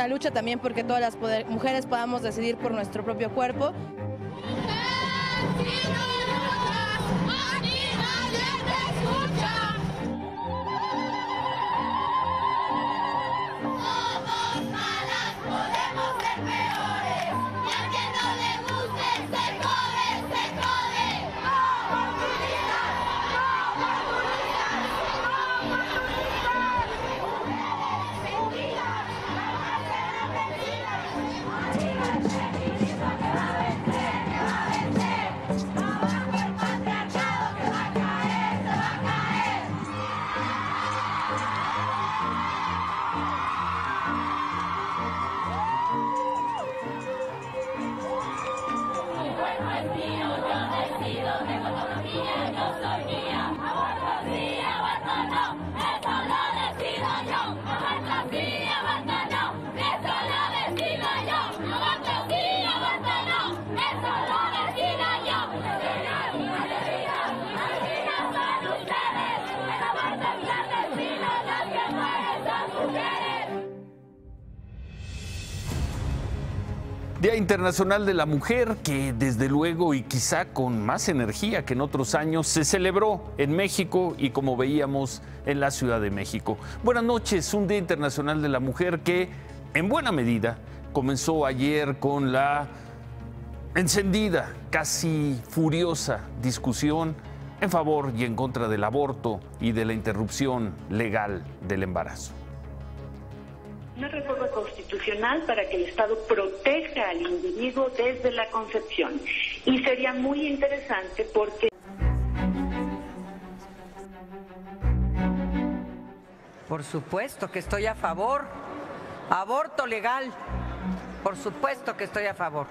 una lucha también porque todas las mujeres podamos decidir por nuestro propio cuerpo. Día Internacional de la Mujer, que desde luego y quizá con más energía que en otros años se celebró en México y como veíamos en la Ciudad de México. Buenas noches, un Día Internacional de la Mujer que en buena medida comenzó ayer con la encendida, casi furiosa discusión en favor y en contra del aborto y de la interrupción legal del embarazo una reforma constitucional para que el Estado proteja al individuo desde la concepción. Y sería muy interesante porque... Por supuesto que estoy a favor. Aborto legal. Por supuesto que estoy a favor.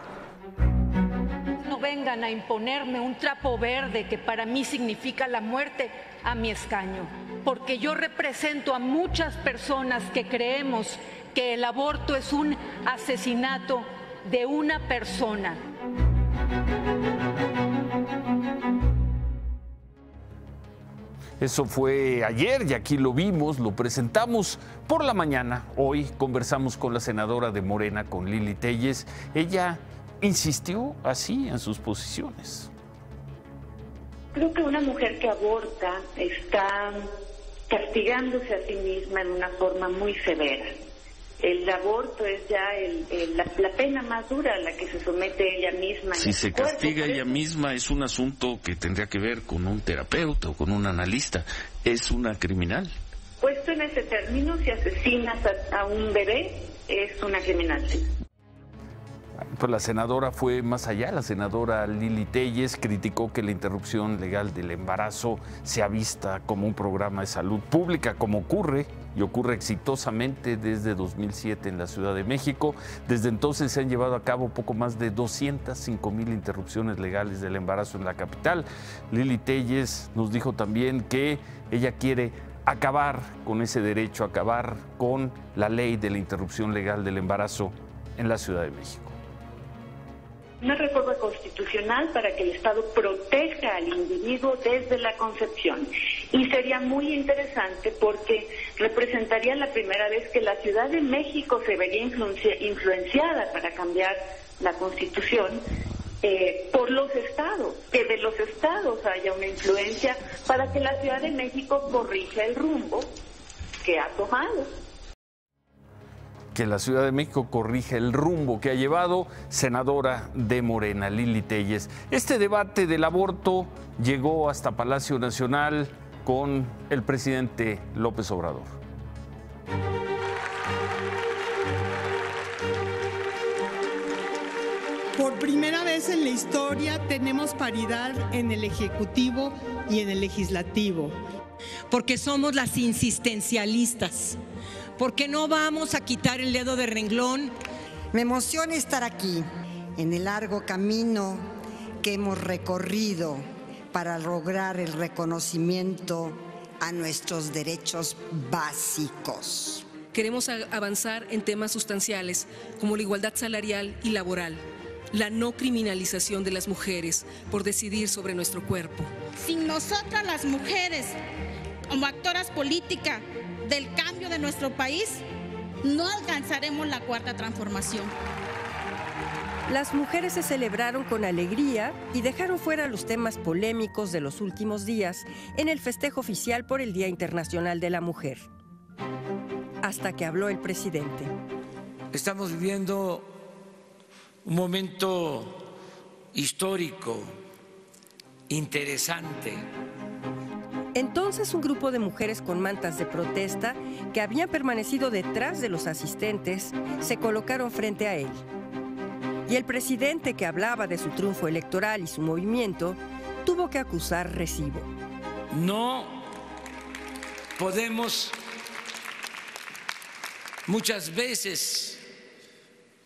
No vengan a imponerme un trapo verde que para mí significa la muerte a mi escaño, porque yo represento a muchas personas que creemos que el aborto es un asesinato de una persona. Eso fue ayer y aquí lo vimos, lo presentamos por la mañana. Hoy conversamos con la senadora de Morena, con Lili Telles. Ella insistió así en sus posiciones. Creo que una mujer que aborta está castigándose a sí misma en una forma muy severa el aborto es ya la, pena más dura a la que se somete ella misma. Si se castiga ella misma es un asunto que tendría que ver con un terapeuta o con un analista. Es una criminal. Puesto en ese término, si asesinas a, un bebé, es una criminal. Pues la senadora fue más allá, la senadora Lili Telles criticó que la interrupción legal del embarazo sea vista como un programa de salud pública, como ocurre y ocurre exitosamente desde 2007 en la Ciudad de México. Desde entonces se han llevado a cabo poco más de 205 mil interrupciones legales del embarazo en la capital. Lili Telles nos dijo también que ella quiere acabar con ese derecho, acabar con la ley de la interrupción legal del embarazo en la Ciudad de México una reforma constitucional para que el Estado proteja al individuo desde la concepción. Y sería muy interesante porque representaría la primera vez que la Ciudad de México se vería influenciada para cambiar la constitución eh, por los estados, que de los estados haya una influencia para que la Ciudad de México corrija el rumbo que ha tomado que la Ciudad de México corrija el rumbo que ha llevado senadora de Morena, Lili Telles. Este debate del aborto llegó hasta Palacio Nacional con el presidente López Obrador. Por primera vez en la historia tenemos paridad en el Ejecutivo y en el Legislativo. Porque somos las insistencialistas porque no vamos a quitar el dedo de renglón. Me emociona estar aquí, en el largo camino que hemos recorrido para lograr el reconocimiento a nuestros derechos básicos. Queremos avanzar en temas sustanciales como la igualdad salarial y laboral, la no criminalización de las mujeres por decidir sobre nuestro cuerpo. Sin nosotras las mujeres, como actoras políticas, del cambio de nuestro país, no alcanzaremos la cuarta transformación. Las mujeres se celebraron con alegría y dejaron fuera los temas polémicos de los últimos días en el festejo oficial por el Día Internacional de la Mujer. Hasta que habló el presidente. Estamos viviendo un momento histórico, interesante. Entonces un grupo de mujeres con mantas de protesta que habían permanecido detrás de los asistentes se colocaron frente a él. Y el presidente que hablaba de su triunfo electoral y su movimiento tuvo que acusar recibo. No podemos muchas veces,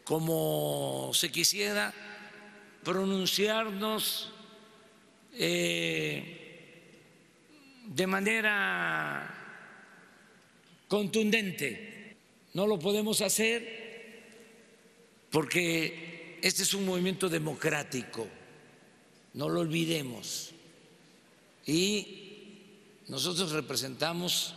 como se quisiera, pronunciarnos eh, de manera contundente. No lo podemos hacer porque este es un movimiento democrático, no lo olvidemos. Y nosotros representamos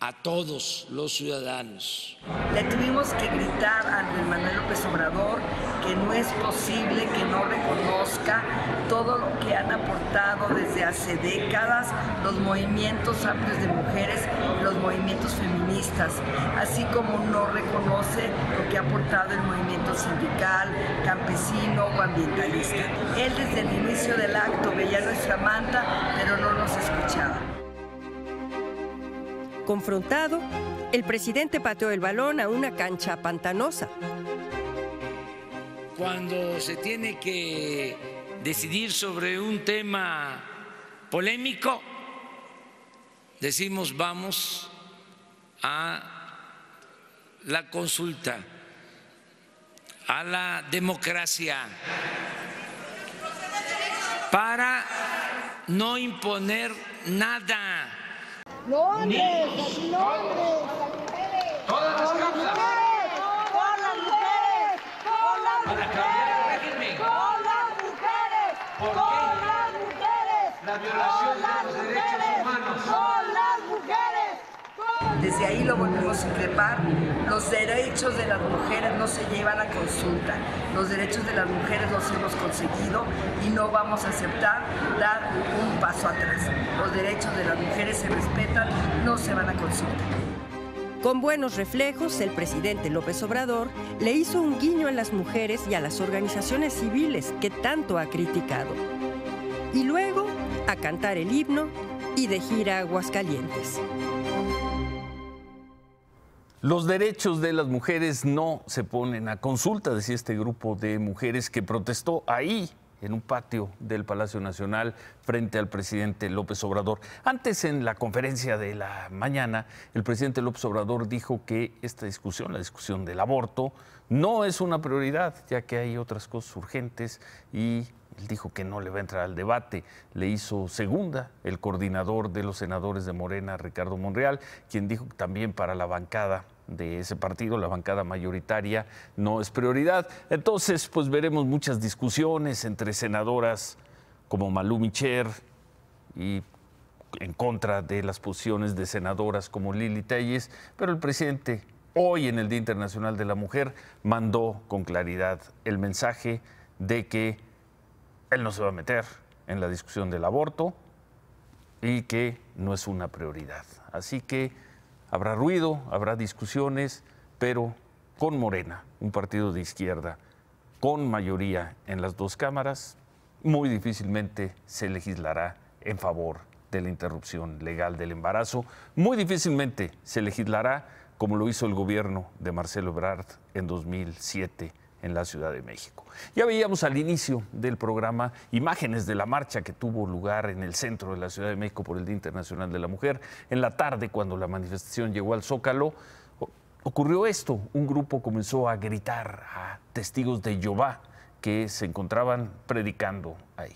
a todos los ciudadanos. Le tuvimos que gritar a Manuel López Obrador que no es posible que no reconozca todo lo que han aportado desde hace décadas los movimientos amplios de mujeres los movimientos feministas, así como no reconoce lo que ha aportado el movimiento sindical, campesino o ambientalista. Él desde el inicio del acto veía nuestra manta, pero no nos escuchaba. Confrontado, el presidente pateó el balón a una cancha pantanosa. Cuando se tiene que decidir sobre un tema polémico, decimos vamos a la consulta, a la democracia, para no imponer nada Londres, Londres. Todas las causas. Mujeres, por las mujeres, por las mujeres, por las mujeres, la violación de los derechos humanos, por las mujeres. Desde ahí lo volvemos a increpar. Los derechos de las mujeres no se llevan a consulta. Los derechos de las mujeres los hemos conseguido y no vamos a aceptar dar un paso atrás. Los derechos de las mujeres se respetan, no se van a consulta. Con buenos reflejos, el presidente López Obrador le hizo un guiño a las mujeres y a las organizaciones civiles que tanto ha criticado. Y luego a cantar el himno y de gira a Aguascalientes. Los derechos de las mujeres no se ponen a consulta, decía este grupo de mujeres que protestó ahí en un patio del Palacio Nacional frente al presidente López Obrador. Antes, en la conferencia de la mañana, el presidente López Obrador dijo que esta discusión, la discusión del aborto, no es una prioridad, ya que hay otras cosas urgentes y él dijo que no le va a entrar al debate. Le hizo segunda el coordinador de los senadores de Morena, Ricardo Monreal, quien dijo que también para la bancada de ese partido, la bancada mayoritaria, no es prioridad. Entonces, pues veremos muchas discusiones entre senadoras como Malú Micher y en contra de las posiciones de senadoras como Lili Telles, pero el presidente hoy en el Día Internacional de la Mujer mandó con claridad el mensaje de que él no se va a meter en la discusión del aborto y que no es una prioridad. Así que habrá ruido, habrá discusiones, pero con Morena, un partido de izquierda, con mayoría en las dos cámaras, muy difícilmente se legislará en favor de la interrupción legal del embarazo, muy difícilmente se legislará como lo hizo el gobierno de Marcelo Ebrard en 2007 en la Ciudad de México. Ya veíamos al inicio del programa imágenes de la marcha que tuvo lugar en el centro de la Ciudad de México por el Día Internacional de la Mujer. En la tarde, cuando la manifestación llegó al Zócalo, ocurrió esto. Un grupo comenzó a gritar a testigos de Jehová que se encontraban predicando ahí.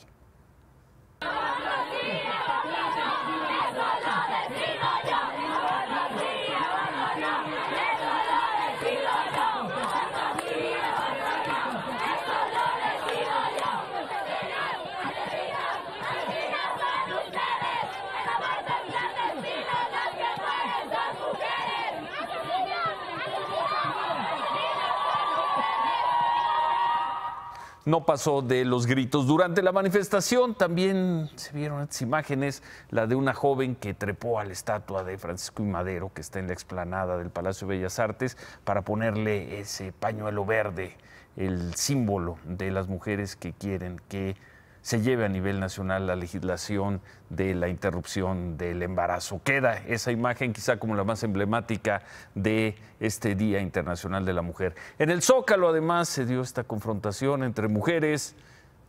No pasó de los gritos. Durante la manifestación también se vieron estas imágenes, la de una joven que trepó a la estatua de Francisco y Madero, que está en la explanada del Palacio de Bellas Artes, para ponerle ese pañuelo verde, el símbolo de las mujeres que quieren que se lleve a nivel nacional la legislación de la interrupción del embarazo. Queda esa imagen quizá como la más emblemática de este Día Internacional de la Mujer. En el Zócalo además se dio esta confrontación entre mujeres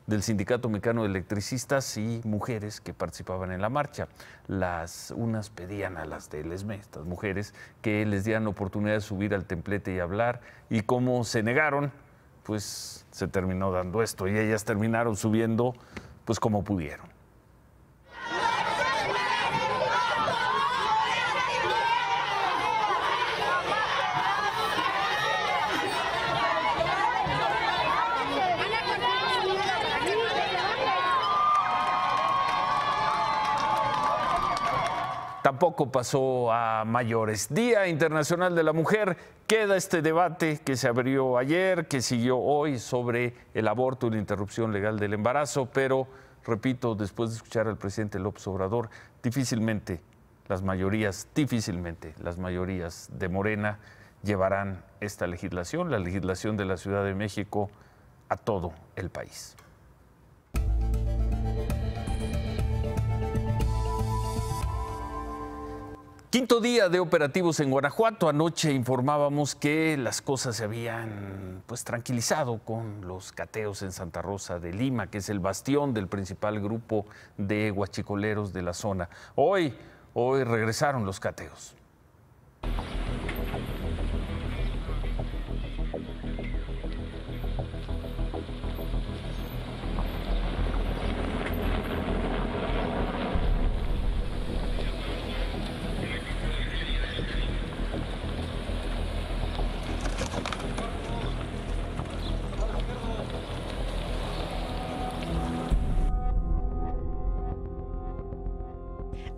del Sindicato Mexicano de Electricistas y mujeres que participaban en la marcha. Las unas pedían a las del ESME, estas mujeres, que les dieran oportunidad de subir al templete y hablar, y como se negaron, pues se terminó dando esto y ellas terminaron subiendo pues como pudieron. Tampoco pasó a mayores. Día Internacional de la Mujer. Queda este debate que se abrió ayer, que siguió hoy sobre el aborto y la interrupción legal del embarazo, pero, repito, después de escuchar al presidente López Obrador, difícilmente las mayorías, difícilmente las mayorías de Morena llevarán esta legislación, la legislación de la Ciudad de México, a todo el país. Quinto día de operativos en Guanajuato. Anoche informábamos que las cosas se habían pues tranquilizado con los cateos en Santa Rosa de Lima, que es el bastión del principal grupo de huachicoleros de la zona. Hoy, hoy regresaron los cateos.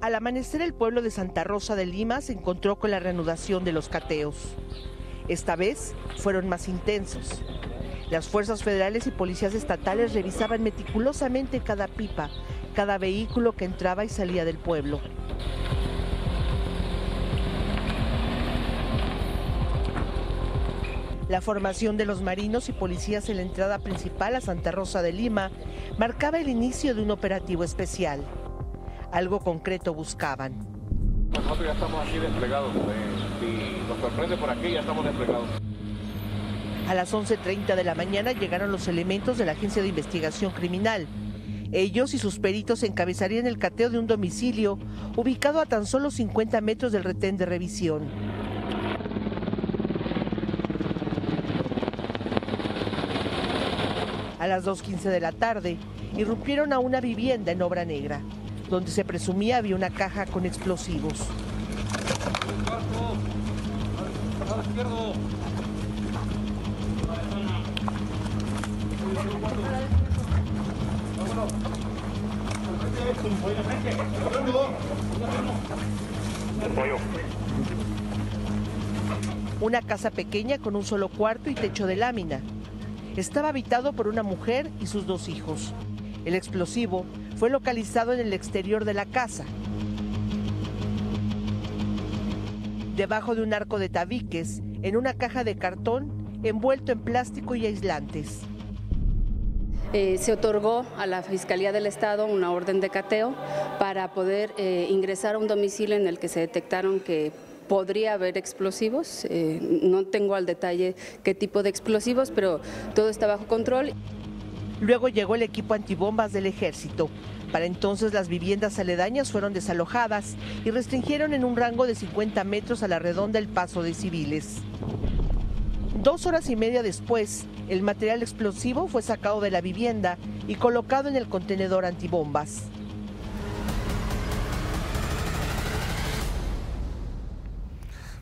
Al amanecer el pueblo de Santa Rosa de Lima se encontró con la reanudación de los cateos. Esta vez fueron más intensos. Las fuerzas federales y policías estatales revisaban meticulosamente cada pipa, cada vehículo que entraba y salía del pueblo. La formación de los marinos y policías en la entrada principal a Santa Rosa de Lima marcaba el inicio de un operativo especial. Algo concreto buscaban. Nosotros ya estamos aquí desplegados. Eh, si nos sorprende por aquí, ya estamos desplegados. A las 11.30 de la mañana llegaron los elementos de la Agencia de Investigación Criminal. Ellos y sus peritos encabezarían el cateo de un domicilio ubicado a tan solo 50 metros del retén de revisión. A las 2.15 de la tarde, irrumpieron a una vivienda en obra negra, donde se presumía había una caja con explosivos. Una casa pequeña con un solo cuarto y techo de lámina. Estaba habitado por una mujer y sus dos hijos. El explosivo fue localizado en el exterior de la casa. Debajo de un arco de tabiques, en una caja de cartón envuelto en plástico y aislantes. Eh, se otorgó a la Fiscalía del Estado una orden de cateo para poder eh, ingresar a un domicilio en el que se detectaron que podría haber explosivos. Eh, no tengo al detalle qué tipo de explosivos, pero todo está bajo control. Luego llegó el equipo antibombas del ejército. Para entonces las viviendas aledañas fueron desalojadas y restringieron en un rango de 50 metros a la redonda el paso de civiles. Dos horas y media después, el material explosivo fue sacado de la vivienda y colocado en el contenedor antibombas.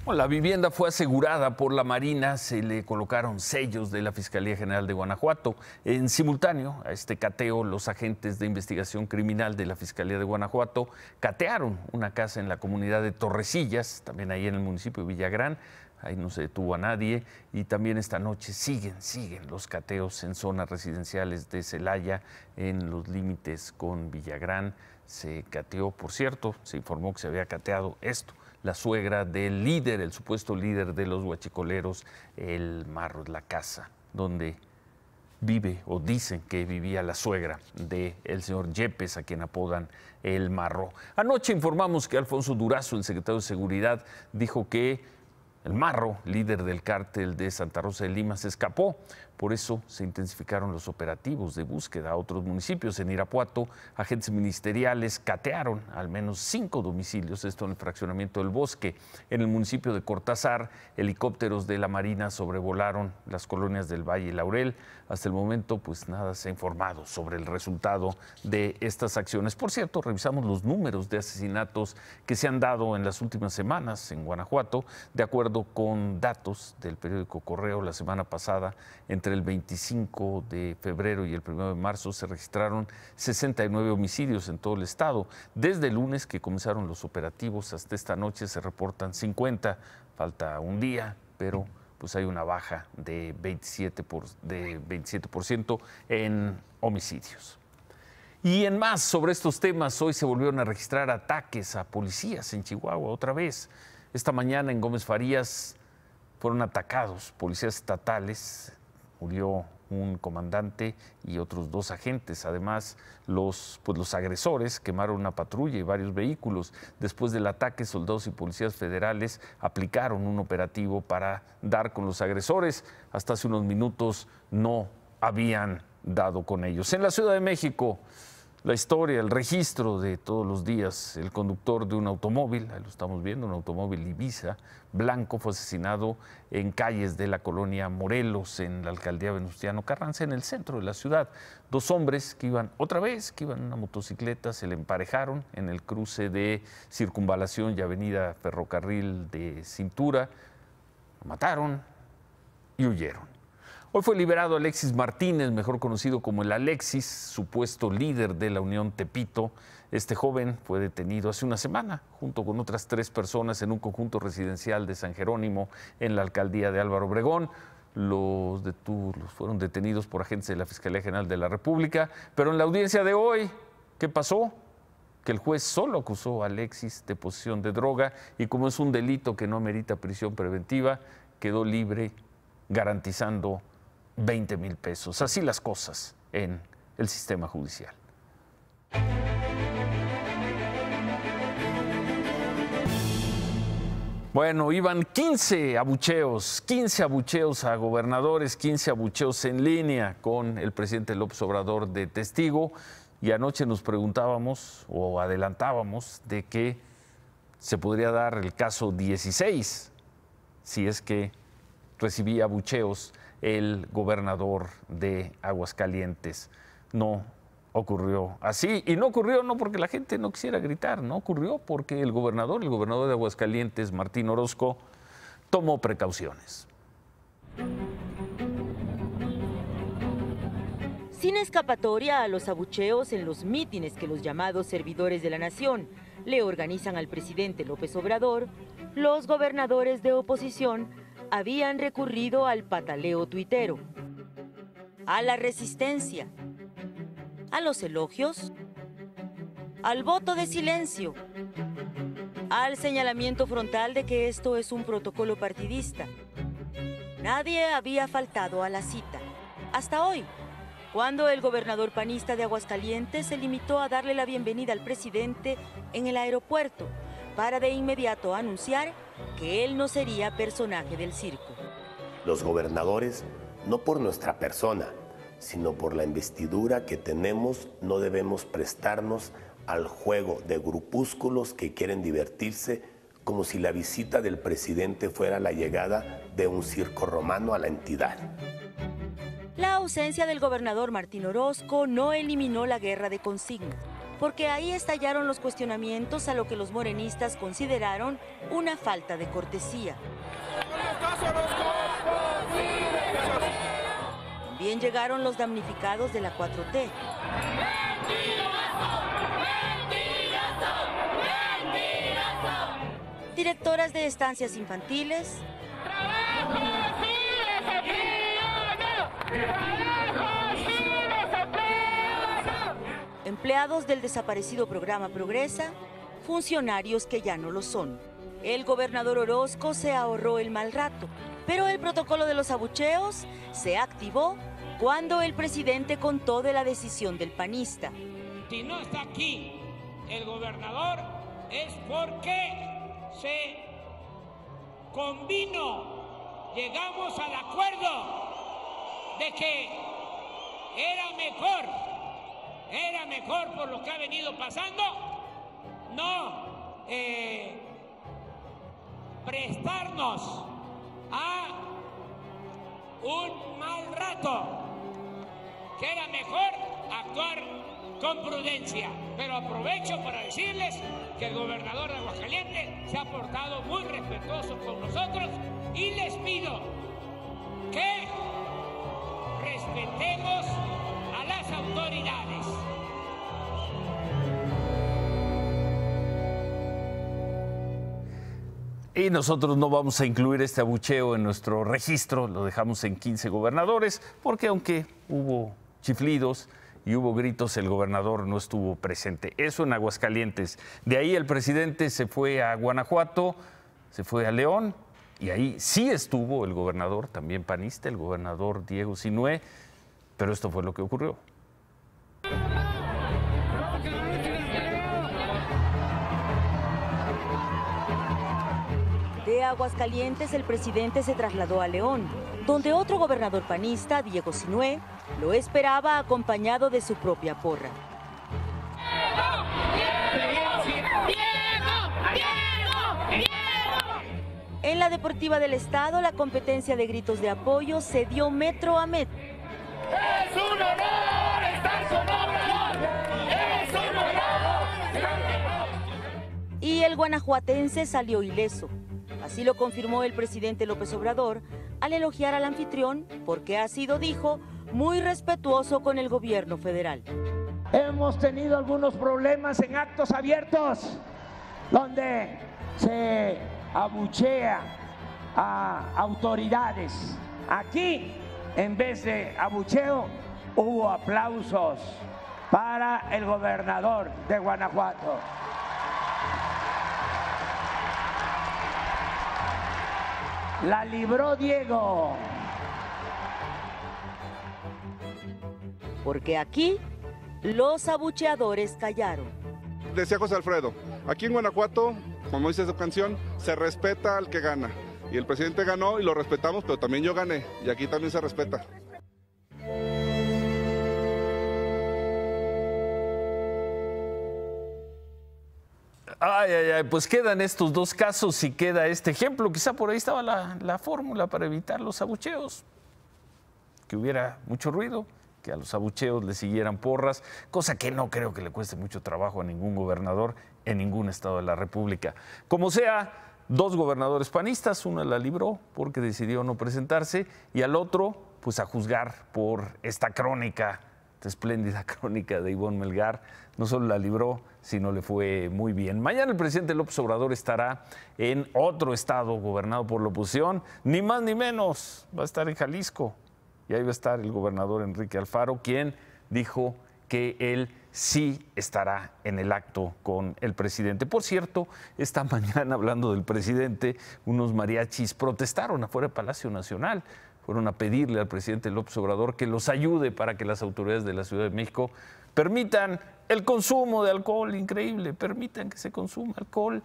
La vivienda fue asegurada por la Marina, se le colocaron sellos de la Fiscalía General de Guanajuato. En simultáneo a este cateo, los agentes de investigación criminal de la Fiscalía de Guanajuato catearon una casa en la comunidad de Torrecillas, también ahí en el municipio de Villagrán, ahí no se detuvo a nadie y también esta noche siguen, siguen los cateos en zonas residenciales de Celaya, en los límites con Villagrán. Se cateó, por cierto, se informó que se había cateado esto, la suegra del líder, el supuesto líder de los huachicoleros, el Marro, la casa donde vive o dicen que vivía la suegra del el señor Yepes, a quien apodan el Marro. Anoche informamos que Alfonso Durazo, el secretario de Seguridad, dijo que el Marro, líder del cártel de Santa Rosa de Lima, se escapó. Por eso se intensificaron los operativos de búsqueda a otros municipios. En Irapuato, agentes ministeriales catearon al menos cinco domicilios, esto en el fraccionamiento del bosque. En el municipio de Cortázar, helicópteros de la Marina sobrevolaron las colonias del Valle Laurel. Hasta el momento, pues nada se ha informado sobre el resultado de estas acciones. Por cierto, revisamos los números de asesinatos que se han dado en las últimas semanas en Guanajuato, de acuerdo con datos del periódico Correo la semana pasada, entre el 25 de febrero y el 1 de marzo se registraron 69 homicidios en todo el estado. Desde el lunes que comenzaron los operativos hasta esta noche se reportan 50. Falta un día, pero pues hay una baja de 27%, por, de 27 en homicidios. Y en más sobre estos temas, hoy se volvieron a registrar ataques a policías en Chihuahua otra vez. Esta mañana en Gómez Farías fueron atacados policías estatales murió un comandante y otros dos agentes. Además, los, pues los agresores quemaron una patrulla y varios vehículos. Después del ataque, soldados y policías federales aplicaron un operativo para dar con los agresores. Hasta hace unos minutos no habían dado con ellos. En la Ciudad de México, la historia, el registro de todos los días. El conductor de un automóvil, ahí lo estamos viendo, un automóvil Ibiza, blanco, fue asesinado en calles de la colonia Morelos, en la alcaldía Venustiano Carranza, en el centro de la ciudad. Dos hombres que iban, otra vez, que iban en una motocicleta, se le emparejaron en el cruce de Circunvalación y Avenida Ferrocarril de Cintura, lo mataron y huyeron. Hoy fue liberado Alexis Martínez, mejor conocido como el Alexis, supuesto líder de la Unión Tepito. Este joven fue detenido hace una semana junto con otras tres personas en un conjunto residencial de San Jerónimo en la alcaldía de Álvaro Obregón. Los, los fueron detenidos por agentes de la Fiscalía General de la República, pero en la audiencia de hoy, ¿qué pasó? que el juez solo acusó a Alexis de posesión de droga y como es un delito que no merita prisión preventiva, quedó libre garantizando 20 mil pesos. Así las cosas en el sistema judicial. Bueno, iban 15 abucheos, 15 abucheos a gobernadores, 15 abucheos en línea con el presidente López Obrador de testigo. Y anoche nos preguntábamos o adelantábamos de que se podría dar el caso 16, si es que recibía abucheos el gobernador de Aguascalientes. No ocurrió así. Y no ocurrió no porque la gente no quisiera gritar, no ocurrió porque el gobernador, el gobernador de Aguascalientes, Martín Orozco, tomó precauciones. Sin escapatoria a los abucheos en los mítines que los llamados servidores de la nación le organizan al presidente López Obrador, los gobernadores de oposición habían recurrido al pataleo tuitero, a la resistencia, a los elogios, al voto de silencio, al señalamiento frontal de que esto es un protocolo partidista. Nadie había faltado a la cita, hasta hoy, cuando el gobernador panista de Aguascalientes se limitó a darle la bienvenida al presidente en el aeropuerto para de inmediato anunciar que él no sería personaje del circo. Los gobernadores, no por nuestra persona, sino por la investidura que tenemos, no debemos prestarnos al juego de grupúsculos que quieren divertirse como si la visita del presidente fuera la llegada de un circo romano a la entidad. La ausencia del gobernador Martín Orozco no eliminó la guerra de consignas porque ahí estallaron los cuestionamientos a lo que los morenistas consideraron una falta de cortesía. También llegaron los damnificados de la 4T. Directoras de estancias infantiles, Del desaparecido programa Progresa, funcionarios que ya no lo son. El gobernador Orozco se ahorró el mal rato, pero el protocolo de los abucheos se activó cuando el presidente contó de la decisión del panista. Si no está aquí el gobernador es porque se convino, llegamos al acuerdo de que era mejor, era mejor por lo que ha venido pasando, no eh, prestarnos a un mal rato, que era mejor actuar con prudencia. Pero aprovecho para decirles que el gobernador de Aguascalientes se ha portado muy respetuoso con nosotros y les pido que respetemos las autoridades. Y nosotros no vamos a incluir este abucheo en nuestro registro, lo dejamos en 15 gobernadores, porque aunque hubo chiflidos y hubo gritos, el gobernador no estuvo presente. Eso en Aguascalientes. De ahí el presidente se fue a Guanajuato, se fue a León, y ahí sí estuvo el gobernador, también panista, el gobernador Diego Sinué, pero esto fue lo que ocurrió. De Aguascalientes, el presidente se trasladó a León, donde otro gobernador panista, Diego Sinué, lo esperaba acompañado de su propia porra. En la Deportiva del Estado, la competencia de gritos de apoyo se dio metro a metro. Y el guanajuatense salió ileso. Así lo confirmó el presidente López Obrador al elogiar al anfitrión porque ha sido, dijo, muy respetuoso con el gobierno federal. Hemos tenido algunos problemas en actos abiertos donde se abuchea a autoridades. Aquí, en vez de abucheo, hubo aplausos para el gobernador de Guanajuato. La libró Diego. Porque aquí los abucheadores callaron. Decía José Alfredo, aquí en Guanajuato, como dice su canción, se respeta al que gana. Y el presidente ganó y lo respetamos, pero también yo gané. Y aquí también se respeta. Ay, ay, ay, pues quedan estos dos casos y queda este ejemplo. Quizá por ahí estaba la, la fórmula para evitar los abucheos. Que hubiera mucho ruido, que a los abucheos le siguieran porras, cosa que no creo que le cueste mucho trabajo a ningún gobernador en ningún estado de la República. Como sea, dos gobernadores panistas, uno la libró porque decidió no presentarse y al otro, pues a juzgar por esta crónica, esta espléndida crónica de Ivonne Melgar, no solo la libró, sino le fue muy bien. Mañana el presidente López Obrador estará en otro estado gobernado por la oposición, ni más ni menos, va a estar en Jalisco. Y ahí va a estar el gobernador Enrique Alfaro, quien dijo que él sí estará en el acto con el presidente. Por cierto, esta mañana, hablando del presidente, unos mariachis protestaron afuera del Palacio Nacional. Fueron a pedirle al presidente López Obrador que los ayude para que las autoridades de la Ciudad de México permitan el consumo de alcohol, increíble, permitan que se consuma alcohol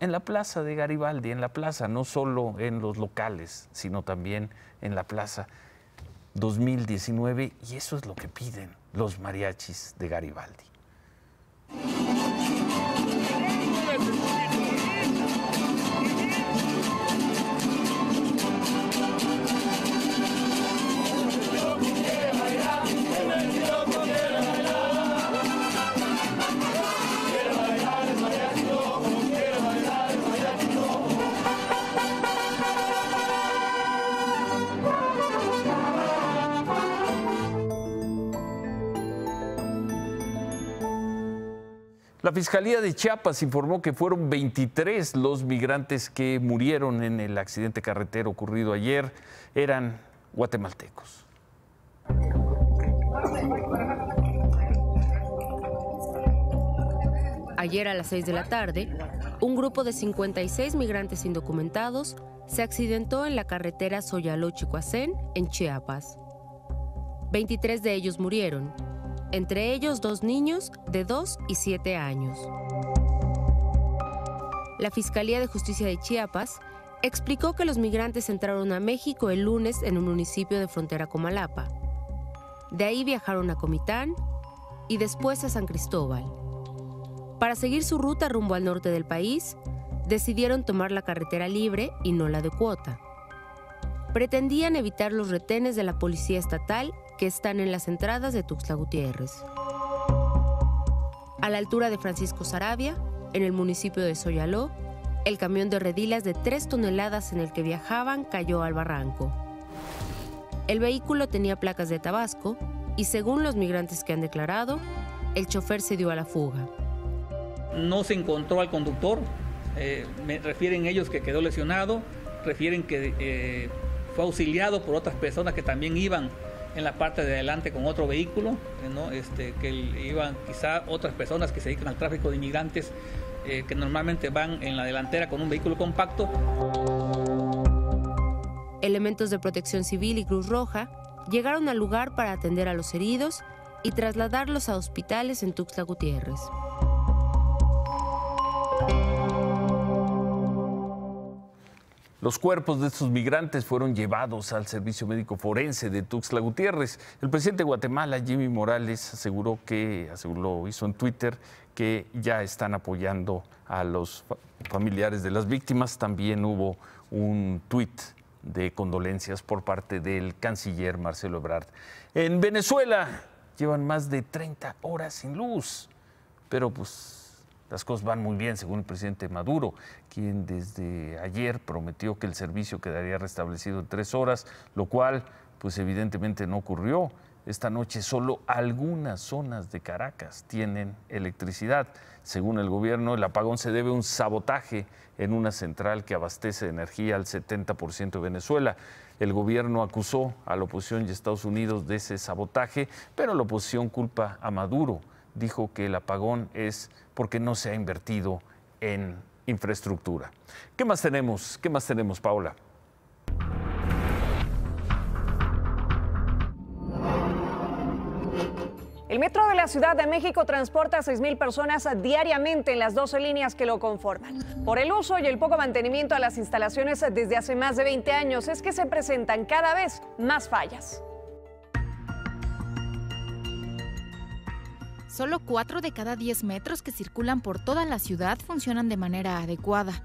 en la plaza de Garibaldi, en la plaza, no solo en los locales, sino también en la plaza. 2019 y eso es lo que piden los mariachis de Garibaldi. La Fiscalía de Chiapas informó que fueron 23 los migrantes que murieron en el accidente carretero ocurrido ayer. Eran guatemaltecos. Ayer a las 6 de la tarde, un grupo de 56 migrantes indocumentados se accidentó en la carretera Soyaló-Chicoacén, en Chiapas. 23 de ellos murieron, entre ellos dos niños de 2 y 7 años. La Fiscalía de Justicia de Chiapas explicó que los migrantes entraron a México el lunes en un municipio de frontera con Malapa. De ahí viajaron a Comitán y después a San Cristóbal. Para seguir su ruta rumbo al norte del país, decidieron tomar la carretera libre y no la de cuota. Pretendían evitar los retenes de la policía estatal que están en las entradas de Tuxtla Gutiérrez. A la altura de Francisco Sarabia, en el municipio de Soyaló, el camión de redilas de 3 toneladas en el que viajaban cayó al barranco. El vehículo tenía placas de Tabasco y según los migrantes que han declarado, el chofer se dio a la fuga. No se encontró al conductor, eh, me refieren ellos que quedó lesionado, refieren que eh, fue auxiliado por otras personas que también iban en la parte de adelante con otro vehículo, ¿no? este, que iban quizá otras personas que se dedican al tráfico de inmigrantes eh, que normalmente van en la delantera con un vehículo compacto. Elementos de protección civil y Cruz Roja llegaron al lugar para atender a los heridos y trasladarlos a hospitales en Tuxtla Gutiérrez. Los cuerpos de estos migrantes fueron llevados al Servicio Médico Forense de Tuxtla Gutiérrez. El presidente de Guatemala, Jimmy Morales, aseguró que, aseguró, hizo en Twitter, que ya están apoyando a los familiares de las víctimas. También hubo un tuit de condolencias por parte del canciller Marcelo Ebrard. En Venezuela llevan más de 30 horas sin luz, pero pues las cosas van muy bien, según el presidente Maduro, quien desde ayer prometió que el servicio quedaría restablecido en tres horas, lo cual, pues evidentemente no ocurrió. Esta noche solo algunas zonas de Caracas tienen electricidad. Según el gobierno, el apagón se debe a un sabotaje en una central que abastece energía al 70% de Venezuela. El gobierno acusó a la oposición y Estados Unidos de ese sabotaje, pero la oposición culpa a Maduro. Dijo que el apagón es porque no se ha invertido en infraestructura. ¿Qué más tenemos? ¿Qué más tenemos, Paula? El metro de la Ciudad de México transporta a 6.000 personas diariamente en las 12 líneas que lo conforman. Por el uso y el poco mantenimiento a las instalaciones desde hace más de 20 años es que se presentan cada vez más fallas. Solo 4 de cada 10 metros que circulan por toda la ciudad funcionan de manera adecuada.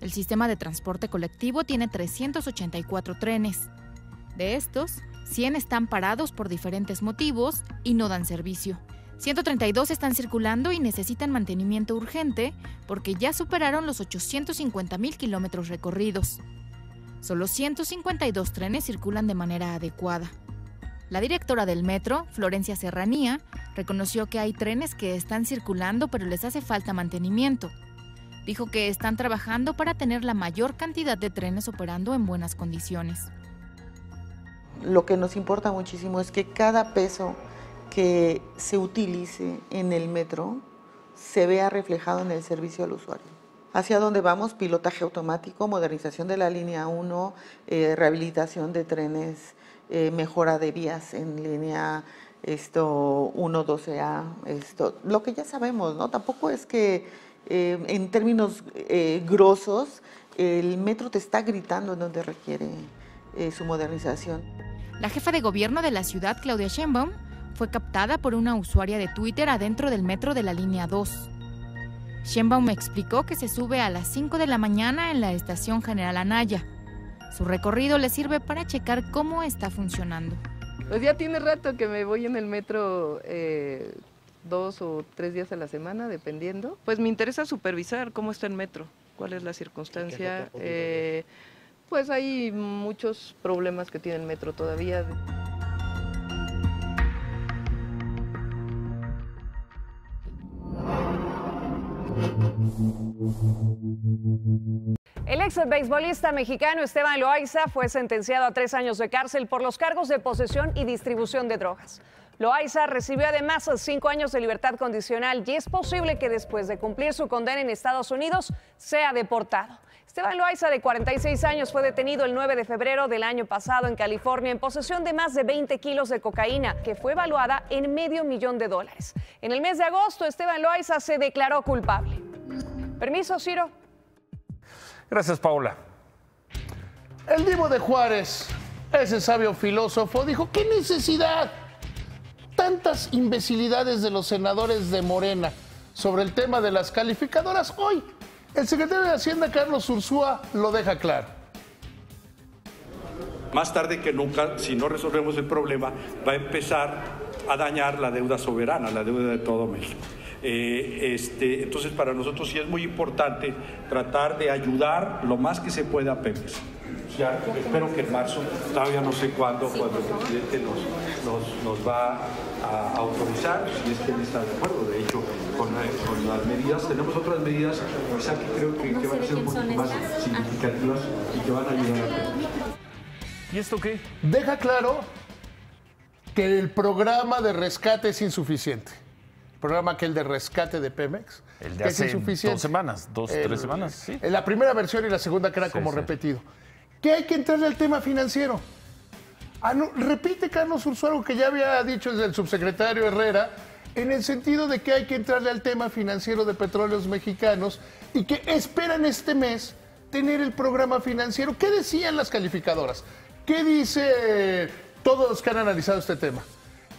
El sistema de transporte colectivo tiene 384 trenes. De estos, 100 están parados por diferentes motivos y no dan servicio. 132 están circulando y necesitan mantenimiento urgente porque ya superaron los 850 mil kilómetros recorridos. Solo 152 trenes circulan de manera adecuada. La directora del metro, Florencia Serranía, reconoció que hay trenes que están circulando pero les hace falta mantenimiento. Dijo que están trabajando para tener la mayor cantidad de trenes operando en buenas condiciones. Lo que nos importa muchísimo es que cada peso que se utilice en el metro se vea reflejado en el servicio al usuario. Hacia dónde vamos, pilotaje automático, modernización de la línea 1, eh, rehabilitación de trenes eh, mejora de vías en línea esto 1.12a, esto, lo que ya sabemos, ¿no? Tampoco es que eh, en términos eh, grosos el metro te está gritando en donde requiere su modernización. La jefa de gobierno de la ciudad, Claudia Sheinbaum, fue captada por una usuaria de Twitter adentro del metro de la línea 2. Sheinbaum explicó que se sube a las 5 de la mañana en la estación General Anaya su recorrido le sirve para checar cómo está funcionando. Pues ya tiene rato que me voy en el metro eh, dos o tres días a la semana, dependiendo. Pues me interesa supervisar cómo está el metro, cuál es la circunstancia. Eh, pues hay muchos problemas que tiene el metro todavía. El ex beisbolista mexicano Esteban Loaiza fue sentenciado a tres años de cárcel por los cargos de posesión y distribución de drogas. Loaiza recibió además cinco años de libertad condicional y es posible que después de cumplir su condena en Estados Unidos sea deportado. Esteban Loaiza, de 46 años, fue detenido el 9 de febrero del año pasado en California en posesión de más de 20 kilos de cocaína, que fue evaluada en medio millón de dólares. En el mes de agosto, Esteban Loaiza se declaró culpable. Permiso, Ciro. Gracias, Paula. El Divo de Juárez, ese sabio filósofo, dijo, ¿qué necesidad? Tantas imbecilidades de los senadores de Morena sobre el tema de las calificadoras. Hoy, el secretario de Hacienda, Carlos Ursúa, lo deja claro. Más tarde que nunca, si no resolvemos el problema, va a empezar a dañar la deuda soberana, la deuda de todo México. Eh, este, entonces, para nosotros sí es muy importante tratar de ayudar lo más que se pueda a Pemex. Ya, espero que en marzo, todavía no sé cuándo, cuando el presidente nos, nos, nos va a autorizar, si es que él está de acuerdo. De hecho, con, eh, con las medidas, tenemos otras medidas, quizá que creo que, que van a ser un poquito más significativas y que van a ayudar a Pemex. ¿Y esto qué? Deja claro que el programa de rescate es insuficiente. Programa aquel de rescate de Pemex. El de que es insuficiente. dos semanas, dos, El- tres semanas, sí. En la primera versión y la segunda que era Sí, como sí. repetido. Que hay que entrarle al tema financiero. Ah, no, repite Carlos Ursúa algo que ya había dicho el subsecretario Herrera, en el sentido de que hay que entrarle al tema financiero de petróleos mexicanos y que esperan este mes tener el programa financiero. ¿Qué decían las calificadoras? ¿Qué dice eh, todos los que han analizado este tema?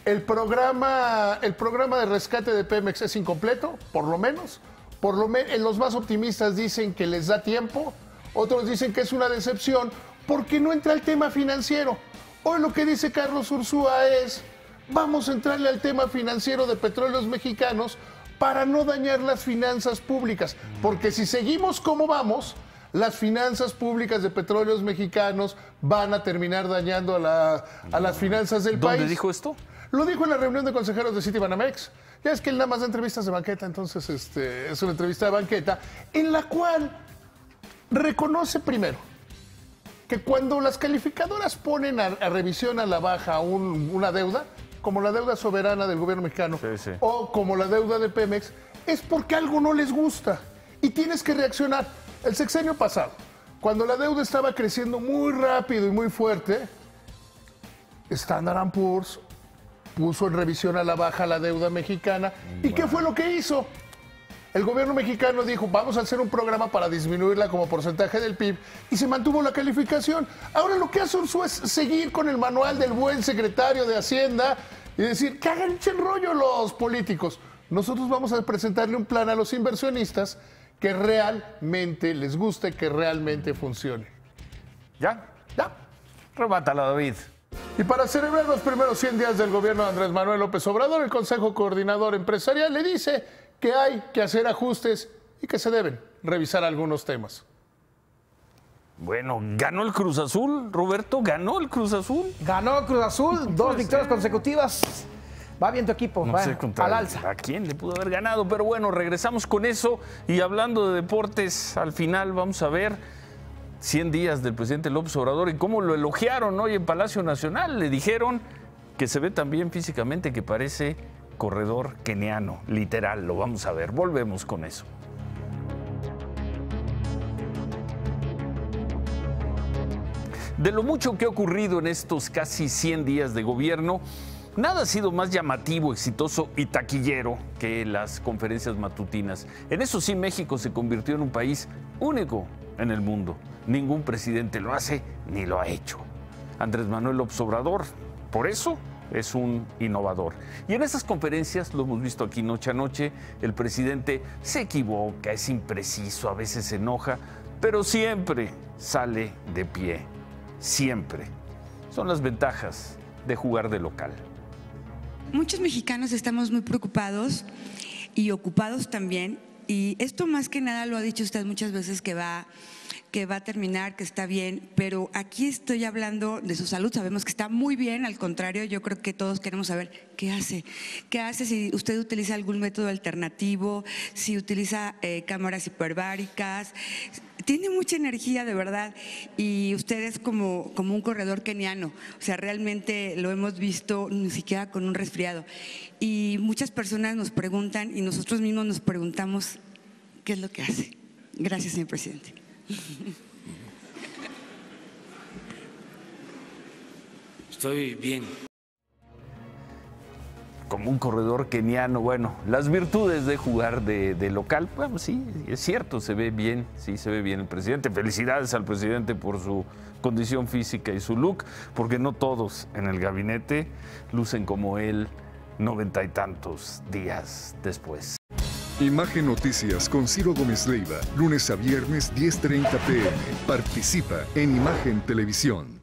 El programa, el programa de rescate de Pemex es incompleto, por lo menos. Por lo menos los más optimistas dicen que les da tiempo, otros dicen que es una decepción porque no entra el tema financiero. Hoy lo que dice Carlos Ursúa es, vamos a entrarle al tema financiero de petróleos mexicanos para no dañar las finanzas públicas, porque si seguimos como vamos, las finanzas públicas de petróleos mexicanos van a terminar dañando a, la- a las finanzas del ¿Dónde país. dijo esto? Lo dijo en la reunión de consejeros de Citibanamex. Ya es que él nada más da entrevistas de banqueta, entonces este, es una entrevista de banqueta, en la cual reconoce primero que cuando las calificadoras ponen a, a revisión a la baja un- una deuda, como la deuda soberana del gobierno mexicano o como la deuda de Pemex, es porque algo no les gusta y tienes que reaccionar. El sexenio pasado, cuando la deuda estaba creciendo muy rápido y muy fuerte, Standard Poor's puso en revisión a la baja la deuda mexicana. ¿Y qué fue lo que hizo? El gobierno mexicano dijo, vamos a hacer un programa para disminuirla como porcentaje del PIB y se mantuvo la calificación. Ahora lo que hace Ursúa es seguir con el manual del buen secretario de Hacienda y decir, que hagan echen rollo los políticos. Nosotros vamos a presentarle un plan a los inversionistas que realmente les guste, que realmente funcione. ¿Ya? Ya. Remátala, David. Y para celebrar los primeros 100 días del gobierno de Andrés Manuel López Obrador, el Consejo Coordinador Empresarial le dice que hay que hacer ajustes y que se deben revisar algunos temas. Bueno, ganó el Cruz Azul, Roberto, ganó el Cruz Azul. Ganó Cruz Azul, dos victorias consecutivas. Va bien tu equipo, No va sé contra al alza. a quién le pudo haber ganado, pero bueno, regresamos con eso y hablando de deportes, al final vamos a ver 100 días del presidente López Obrador y cómo lo elogiaron hoy en Palacio Nacional. Le dijeron que se ve también físicamente que parece corredor keniano, literal, lo vamos a ver. Volvemos con eso. De lo mucho que ha ocurrido en estos casi 100 días de gobierno, nada ha sido más llamativo, exitoso y taquillero que las conferencias matutinas. En eso sí, México se convirtió en un país único en el mundo. Ningún presidente lo hace ni lo ha hecho. Andrés Manuel López por eso es un innovador. Y en esas conferencias, lo hemos visto aquí noche a noche, el presidente se equivoca, es impreciso, a veces se enoja, pero siempre sale de pie. Siempre. Son las ventajas de jugar de local. Muchos mexicanos estamos muy preocupados y ocupados también Y esto más que nada lo ha dicho usted muchas veces que va que va a terminar, que está bien, pero aquí estoy hablando de su salud, sabemos que está muy bien, al contrario, yo creo que todos queremos saber qué hace, qué hace si usted utiliza algún método alternativo, si utiliza eh, cámaras hiperbáricas, tiene mucha energía de verdad y usted es como, como un corredor keniano, o sea, realmente lo hemos visto ni siquiera con un resfriado. Y muchas personas nos preguntan y nosotros mismos nos preguntamos qué es lo que hace. Gracias, señor presidente. Estoy bien. Como un corredor keniano, bueno, las virtudes de jugar de, de local, bueno, sí, es cierto, se ve bien, sí, se ve bien el presidente. Felicidades al presidente por su condición física y su look, porque no todos en el gabinete lucen como él noventa y tantos días después. Imagen Noticias con Ciro Gómez Leiva, lunes a viernes 10.30 pm. Participa en Imagen Televisión.